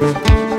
Música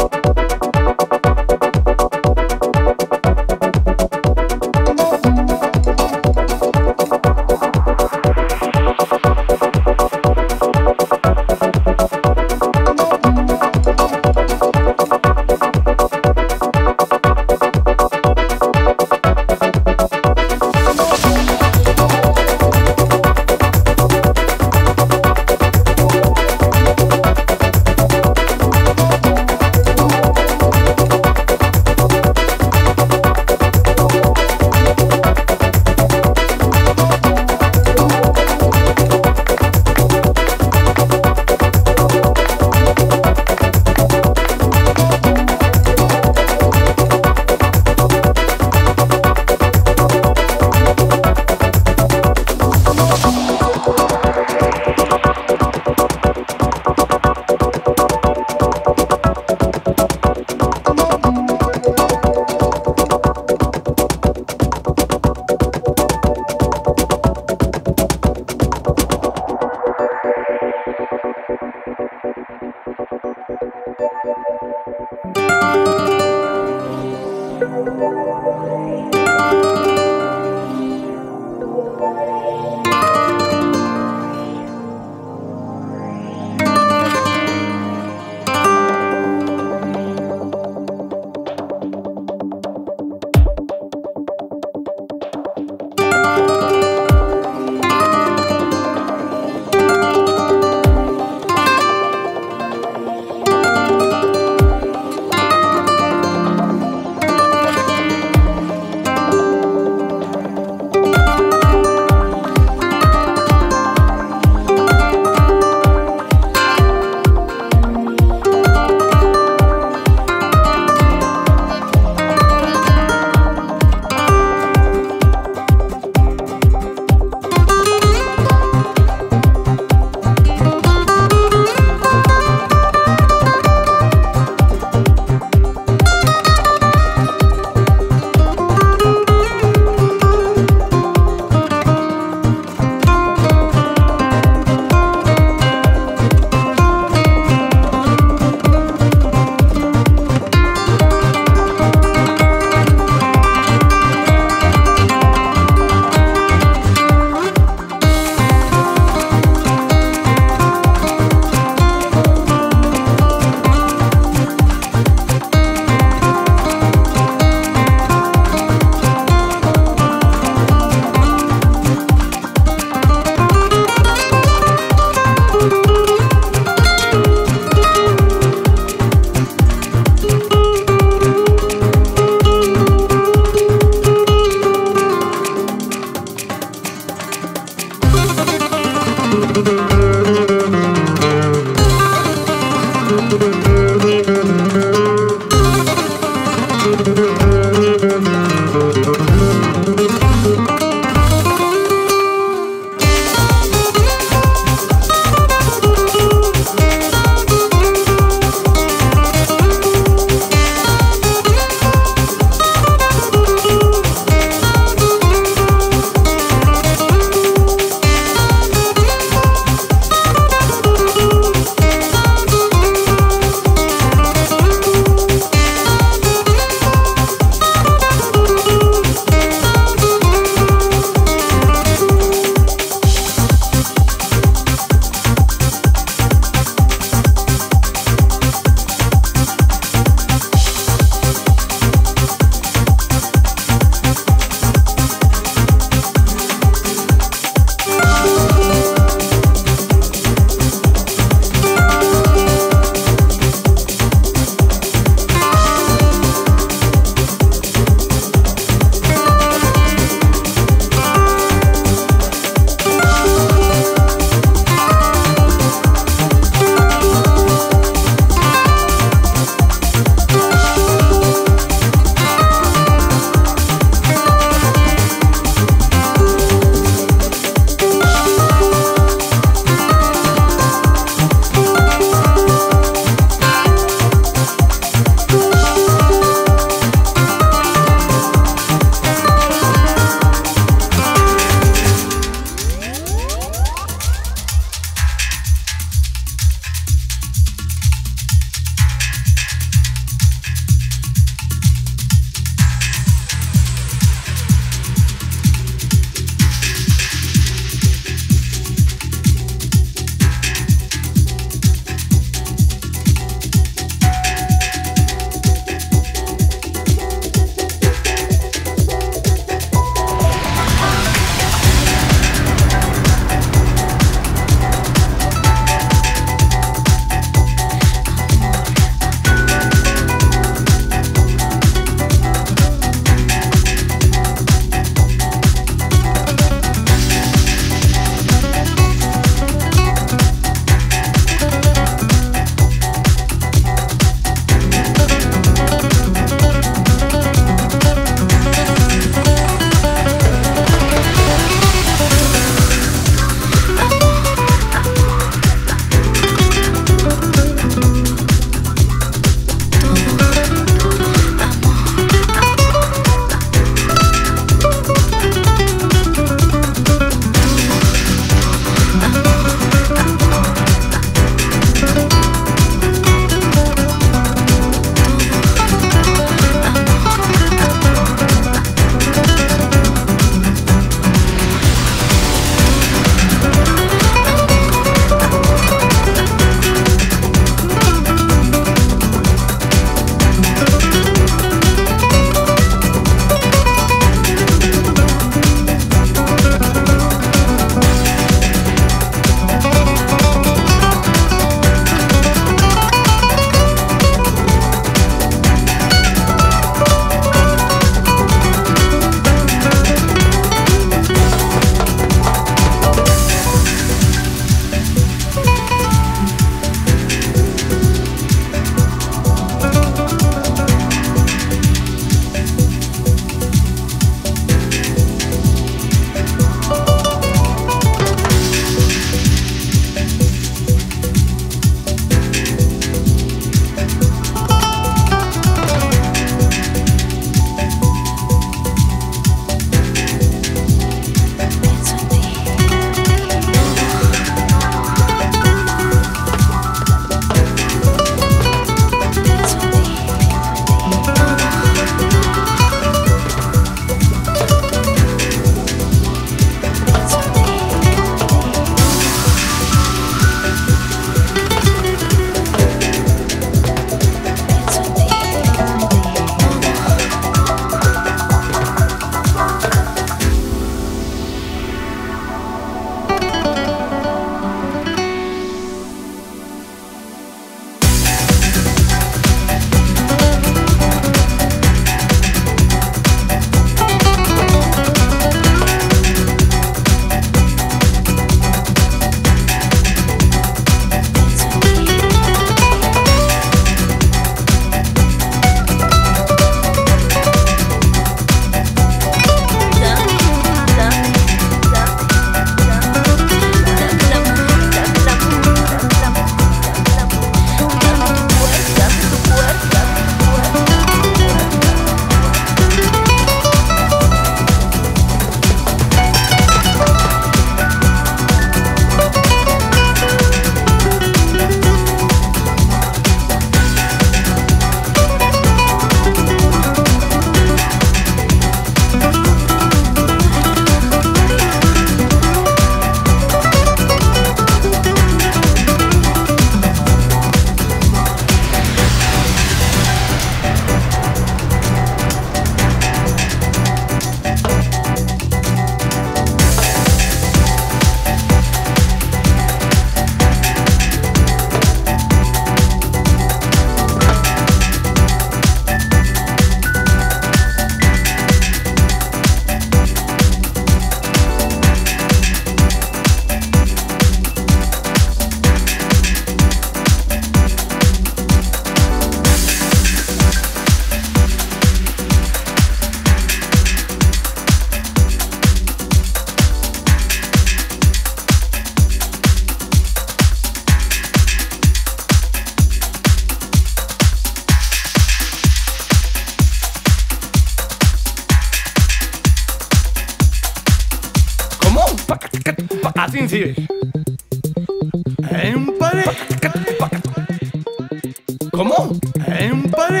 ¿Cómo? Hay un pare.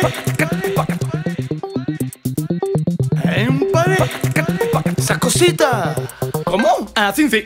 Hay un pare. Esa cosita. ¿Cómo? Ah, sí, sí.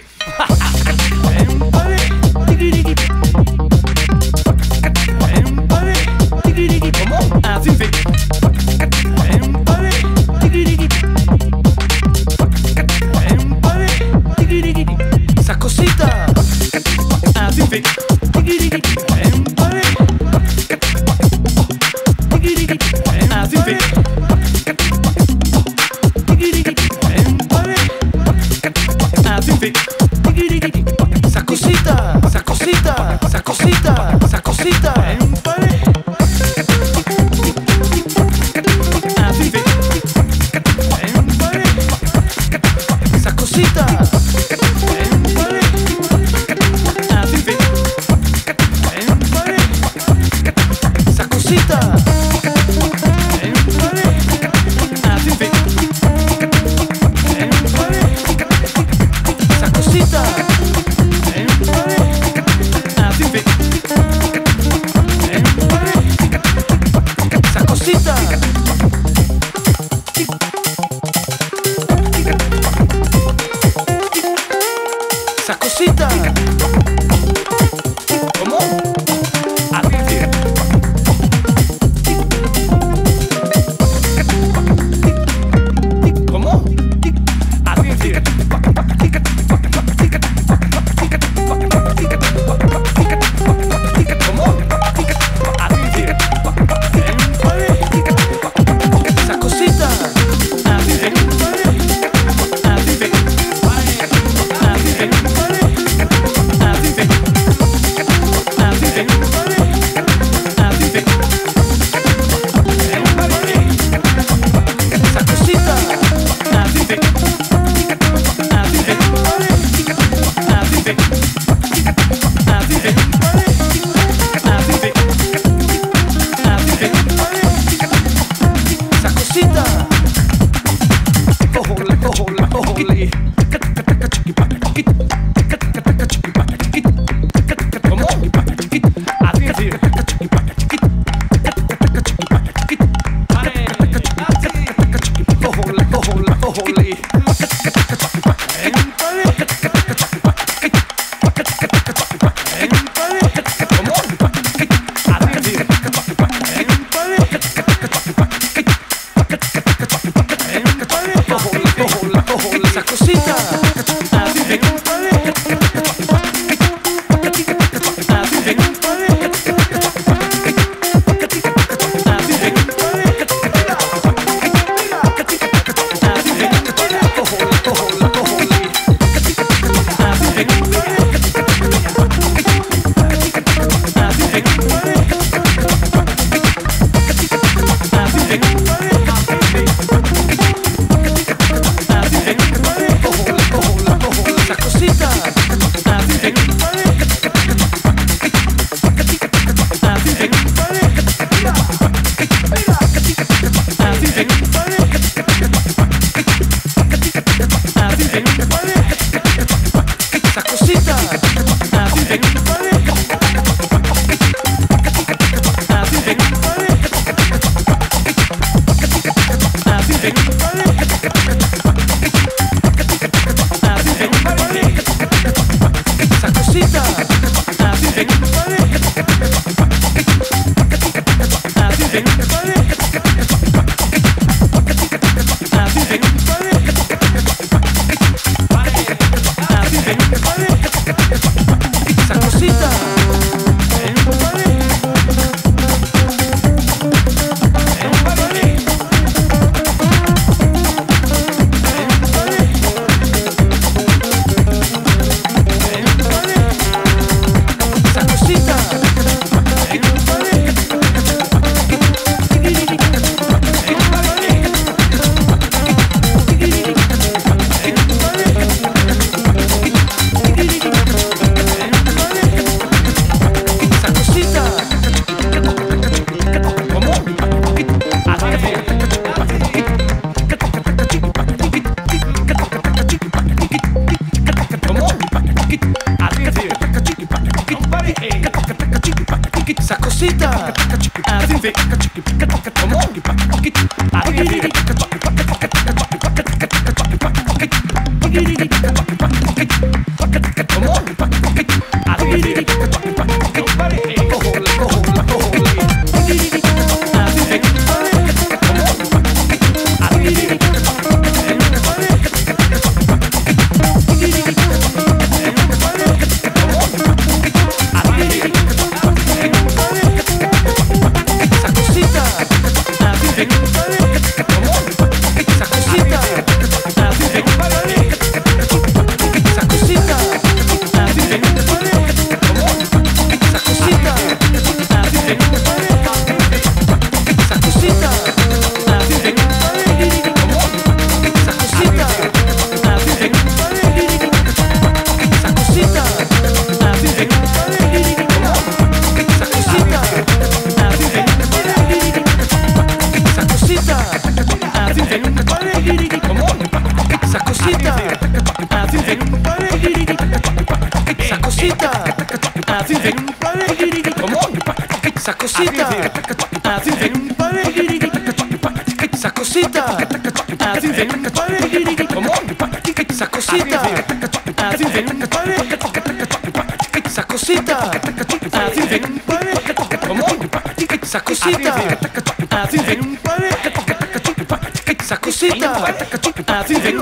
Así de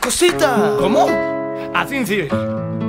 cosita. ¿Cómo? Así de